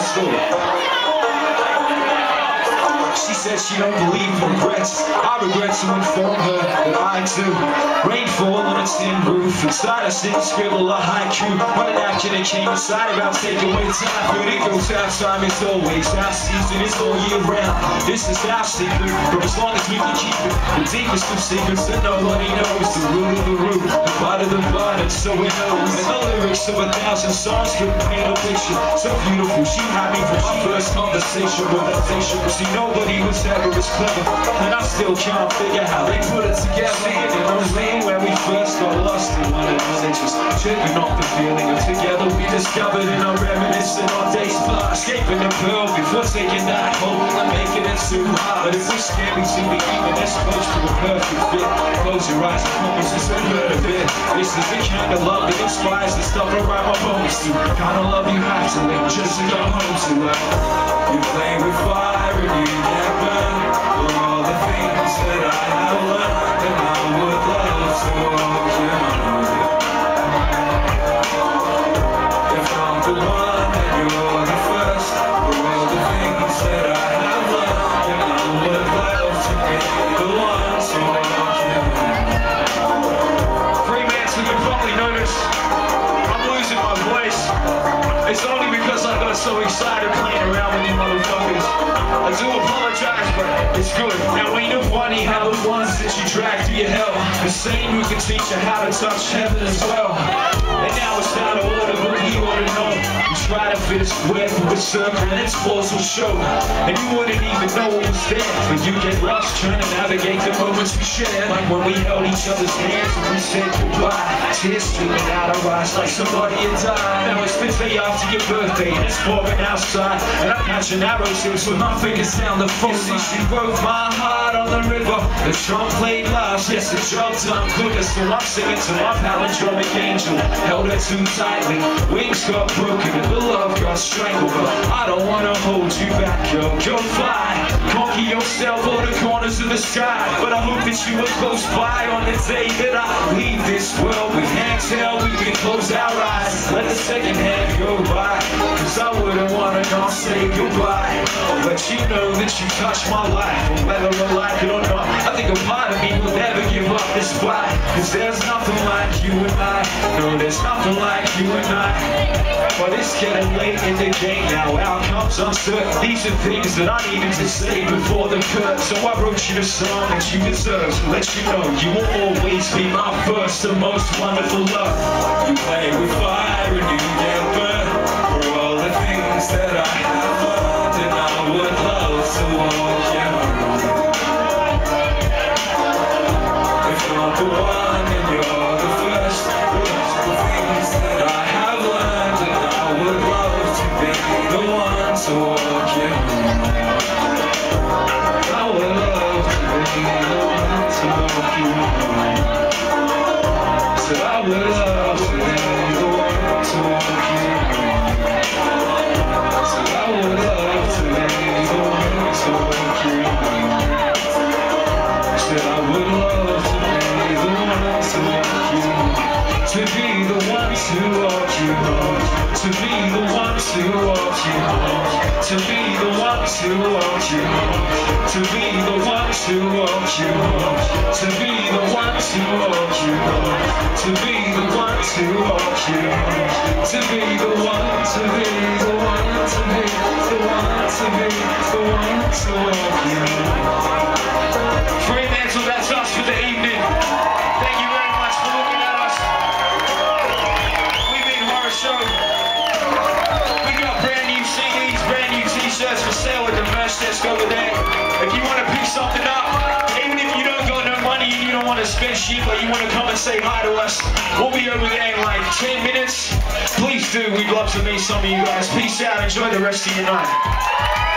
Let's go. She says she don't believe regrets. I regret to inform her that I do. Rainfall on a tin roof. Inside I sit and scribble a haiku. When an action that came inside about taking away time. But it goes out time is always our season. It's all year round. This is our secret. For as long as we can keep it. The deepest of secrets that nobody knows. The root of the root. The part of the bud. So it knows. And the lyrics of a thousand songs could paint a picture. So beautiful. She had me from my first conversation with her. See, nobody was ever as clever And I still can't figure how they put it together. In those lane where we first got lost in one another Just tripping off the feeling of together We discovered in our reminiscing our days. Past Escaping the pearl before taking that hold it too hard. But if scared me to be even this close to a perfect fit. Close your eyes and promise it's a heard of it This is the kind of love that inspires the stuff around my bones too Kind of love you have to live just to go home to. Love. You play with fire and you It's so excited playing around with you motherfuckers. I do apologize, but it's good. Now ain't funny how the ones that you drag to your hell, the same who can teach you how to touch heaven as well. And now it's time to order what you to know. Try to fit a square through a circle and its force will show. And you wouldn't even know it was there. But you get lost trying to navigate the moments we share. Like when we held each other's hands and we said goodbye. Tears streaming out our eyes like somebody had died. Now it's the day after your birthday and it's pouring outside And I'm catching arrows here with my fingers down the phone See, she broke my heart on the river The drum played loud, yes, the job done quicker So I'm singing to my palindromic angel Held her too tightly, wings got broken the love got strangled But I don't wanna hold you back, yo. Go fly, conquer yourself all the corners of the sky. But I hope that you were close by on the day that I leave this world. With hands held, we can close our eyes. Let the second hand go by. Cause I wouldn't wanna not say goodbye. But you know that you touched my life. Whether I like it or not think a part of me will never give up. This fight Cause there's nothing like you and I. No, there's nothing like you and I. But it's getting late in the game now. Outcomes uncertain. These are things that I needed to say before the curtain. So I wrote you the song that you deserve. To let you know you will always be my first and most wonderful love. You play with fire and you get that I have learned And I would love to be the one to walk you. I would love to be the one to to walk you home To be the one to walk you home To be the one to walk you. Home To be the one to walk you home To be the one to walk you. Home To be the one to walk you. Home To be the one to but you want to come and say hi to us, we'll be over there in like 10 minutes. Please do, we'd love to meet some of you guys. Peace out, enjoy the rest of your night.